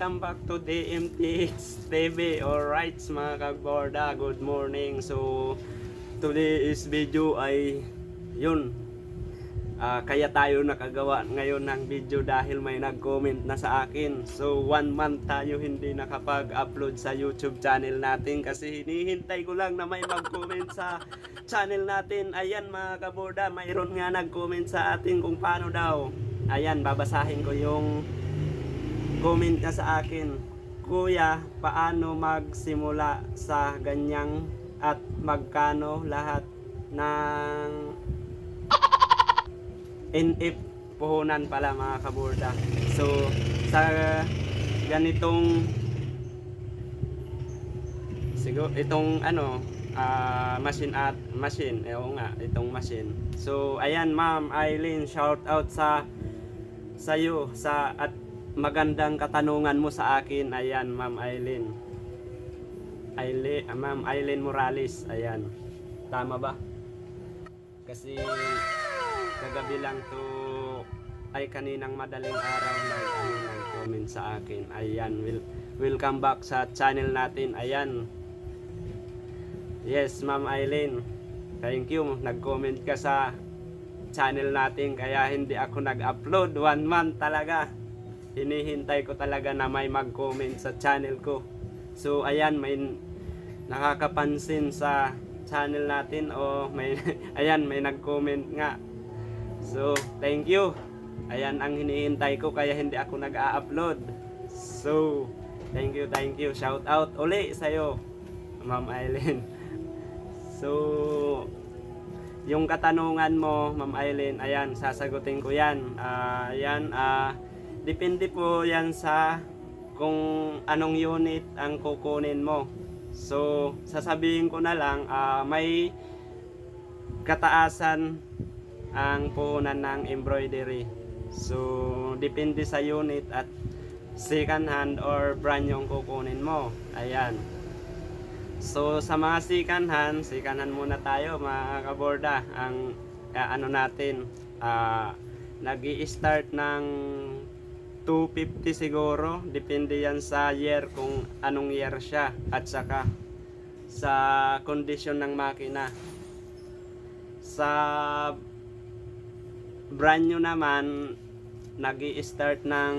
welcome back to DMTX TV Alright mga kagborda, good morning. So, today is video ay yun. Ah, Kaya tayo nakagawa ngayon ng video dahil may nag-comment na sa akin. So, one month tayo hindi nakapag-upload sa YouTube channel natin Kasi hinihintay ko lang na may mag-comment sa channel natin. Ayan mga kaborda, mayroon nga nag-comment sa atin kung paano daw. Ayan, babasahin ko yung comment niya sa akin. Kuya, paano magsimula sa ganyang at magkano lahat ng NF puhunan pala mga kaburda. So, sa ganitong siguro itong ano ah, machine at machine eh nga itong machine so ayan ma'am Eileen shout out sa sa iyo sa at magandang katanungan mo sa akin. Ayan, Ma'am Eileen. Eileen, ah, Ma'am Eileen Morales. Ayan. Tama ba? Kasi kagabi lang to ay kaninang madaling araw na ano, nag-comment sa akin. Ayan, will welcome back sa channel natin. Ayan. Yes, Ma'am Eileen. Thank you. Nag-comment ka sa channel natin kaya hindi ako nag-upload one month talaga hinihintay ko talaga na may mag-comment sa channel ko. So ayan may nakakapansin sa channel natin o may ayan may nag-comment nga. So thank you. Ayan ang hinihintay ko kaya hindi ako nag-a-upload. So thank you thank you. Shout out uli sa'yo Ma'am Eileen so yung katanungan mo, Ma'am Eileen, ayan, sasagutin ko yan. Ah, ayan, ah, depende po yan sa kung anong unit ang kukunin mo. So, sasabihin ko na lang, ah, may kataasan ang puhunan ng embroidery. So, depende sa unit at second hand or brand yung kukunin mo. Ayan. So sa mga second hand, second hand muna tayo mga kaborda. Ang uh, ano natin, uh, nag-i-start ng 250 siguro. Depende yan sa year kung anong year siya at saka sa kondisyon ng makina. Sa brand new naman, nag-i-start ng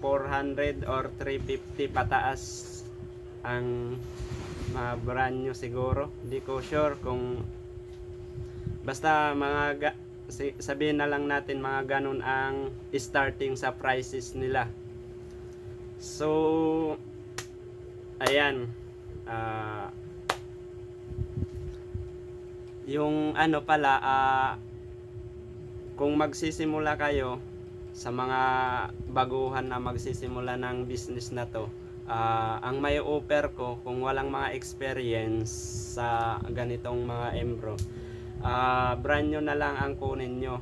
400 or 350 pataas ang mga brand nyo siguro hindi ko sure kung basta mga ga- sabihin na lang natin mga ganun ang starting sa prices nila. So ayan uh, yung ano pala uh, kung magsisimula kayo sa mga baguhan na magsisimula ng business na to uh, ang may offer ko kung walang mga experience sa ganitong mga embro uh, brand nyo na lang ang kunin nyo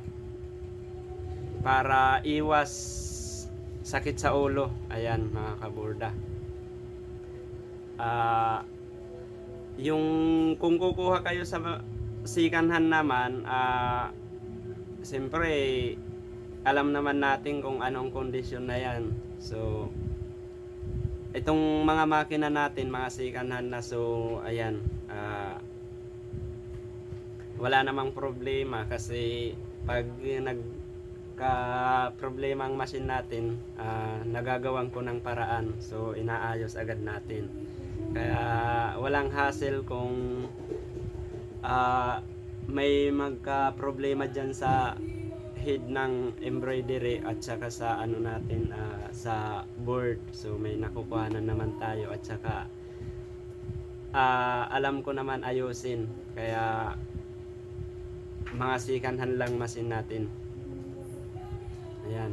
para iwas sakit sa ulo. Ayan mga kaburda. Uh, yung kung kukuha kayo sa sikanhan naman uh, siyempre alam naman natin kung anong kondisyon na yan. So itong mga makina natin mga sikanan na so ayan wala namang problema kasi pag nagka problema ang machine natin uh, nagagawan ko ng paraan. So inaayos agad natin. Kaya walang hassle kung uh, may magka problema dyan sa head ng embroidery at saka sa ano natin uh, sa board. So may nakukuha na naman tayo at saka uh, alam ko naman ayusin. Kaya mga sikanhan lang masin natin ayan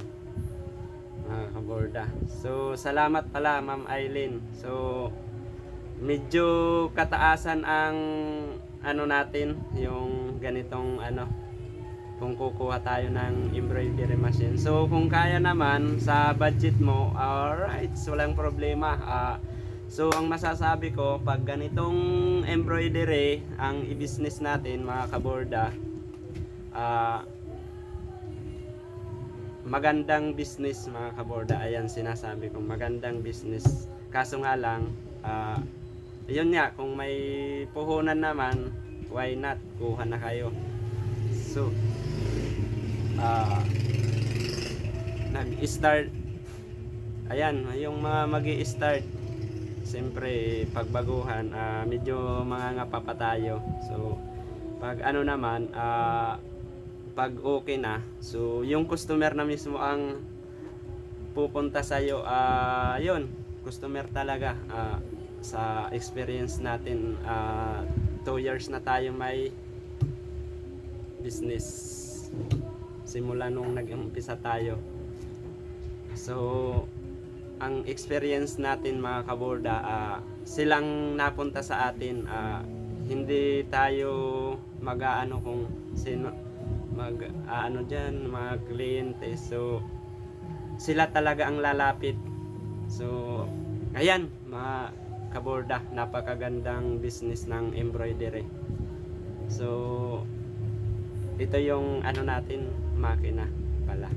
mga kaborda so salamat pala ma'am Eileen so medyo kataasan ang ano natin yung ganitong ano kung kukuha tayo ng embroidery machine. So kung kaya naman sa budget mo, alright, walang problema. Uh, so ang masasabi ko, pag ganitong embroidery ang i-business natin mga kaborda, uh, magandang business mga kaborda. Ayan sinasabi ko, magandang business. Kaso nga lang, ah, yun nga, kung may puhunan naman, why not? Kuha na kayo. So, ah, nag-start, ayan, yung mga mag start siyempre, pagbaguhan, ah, medyo mga nga pa. So, pag ano naman, ah, pag okay na, so yung customer na mismo ang pupunta sa iyo, ah, yun, customer talaga. ah, sa experience natin, 2 years na tayo may business simula nung nag-umpisa tayo. So, ang experience natin mga kaborda, ah, silang napunta sa atin, ah, hindi tayo mag-aano kung sino mag ano diyan mga kliyente. So sila talaga ang lalapit. So ayan mga kaborda, napakagandang business ng embroidery. So ito yung ano natin makina pala.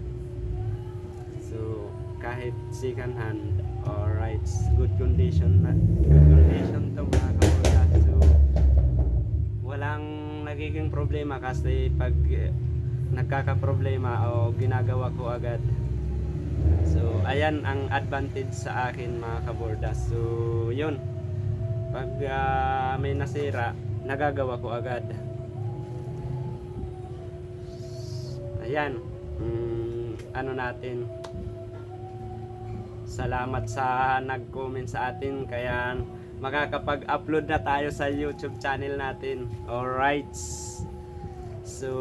So kahit second hand alright good condition na good condition to mga kaborda. So walang nagiging problema kasi pag nagkaka-problema o ginagawa ko agad. So, ayan ang advantage sa akin mga kaborda. So, yun. Pag ah, may nasira, nagagawa ko agad. Ayan. Mm, ano natin. Salamat sa nag-comment sa atin. Kaya makakapag-upload na tayo sa YouTube channel natin. Alright. So,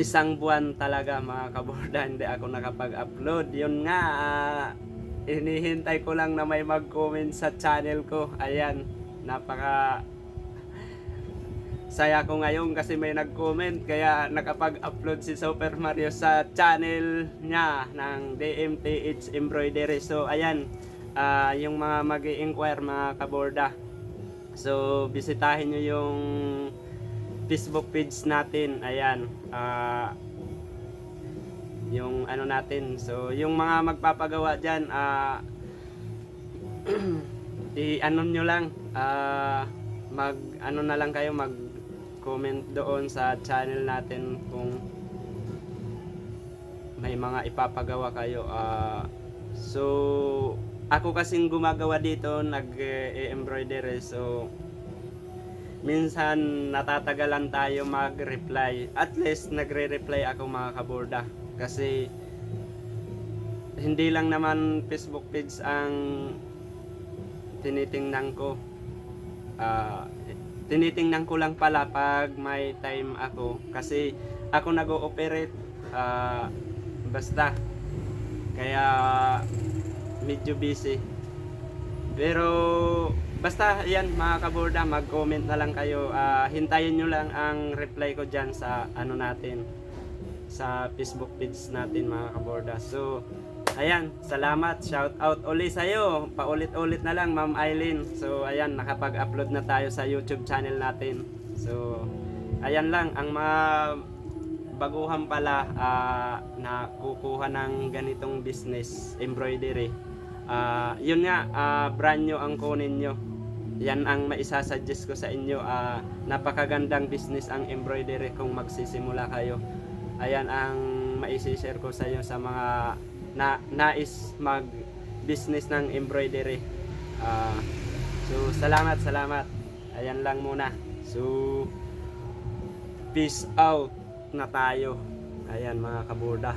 isang buwan talaga mga kaborda hindi ako nakapag-upload. Yun nga, ah, inihintay ko lang na may mag-comment sa channel ko. Ayan, napaka saya ko ngayon kasi may nag-comment kaya nakapag-upload si Super Mario sa channel niya ng DMTH Embroidery. So, ayan, ah, yung mga mag inquire mga kaborda. So, bisitahin nyo yung Facebook page natin. Ayan. ah, yung ano natin. So, yung mga magpapagawa dyan, ah, i-ano nyo lang, ah, mag, ano na lang kayo, mag comment doon sa channel natin kung may mga ipapagawa kayo. ah, so, ako kasing gumagawa dito, nag-embroidery. So, minsan natatagalan tayo mag-reply. At least nagre-reply ako mga kaborda. Kasi hindi lang naman Facebook page ang tinitingnan ko. Ah, tinitingnan ko lang pala pag may time ako. Kasi ako nag-ooperate ah, basta. Kaya medyo busy. Pero basta yan mga kaborda, mag-comment na lang kayo. Ah, hintayin nyo lang ang reply ko dyan sa ano natin sa Facebook page natin mga kaborda. So, ayan, salamat. Shout out uli sa'yo. Paulit-ulit na lang, Ma'am Eileen. So, ayan, nakapag-upload na tayo sa YouTube channel natin. So, ayan lang, ang mga baguhan pala ah, na kukuha ng ganitong business, embroidery. Ah, yun nga, ah, brand new ang kunin nyo. Yan ang maisasuggest ko sa inyo. Ah, napakagandang business ang embroidery kung magsisimula kayo. Ayan ang maisishare ko sa inyo sa mga na nais mag business ng embroidery. Ah, so salamat, salamat. Ayan lang muna. So peace out na tayo. Ayan mga kaburda.